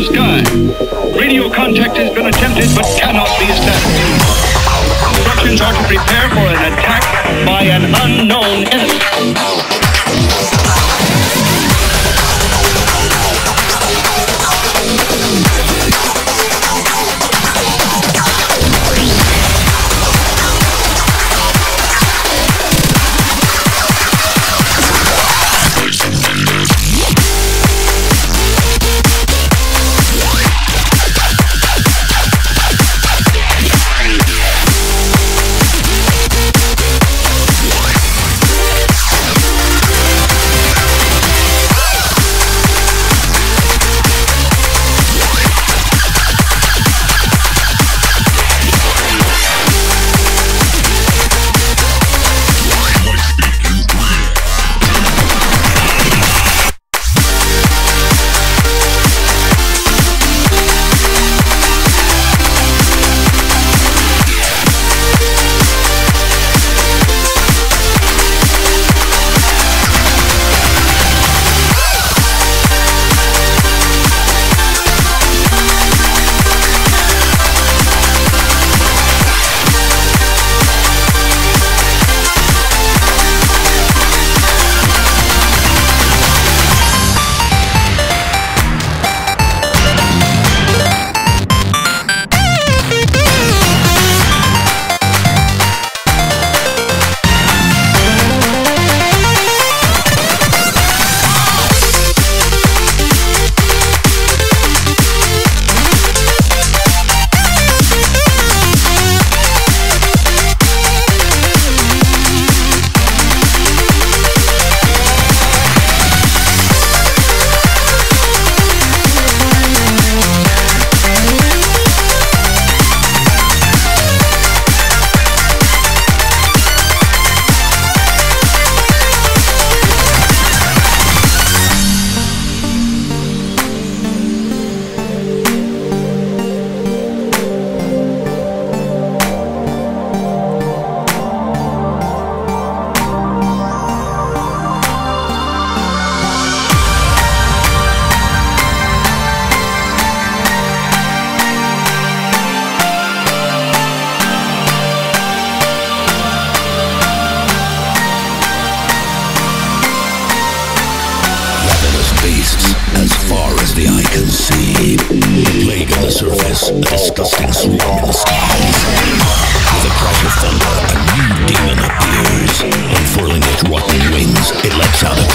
Radio contact has been attempted but cannot be established. Instructions are to prepare for an attack by an unknown enemy. the surface, a disgusting tsunami skies. With a crash of thunder, a new demon appears. Unfurling its rotten wings, it lets out a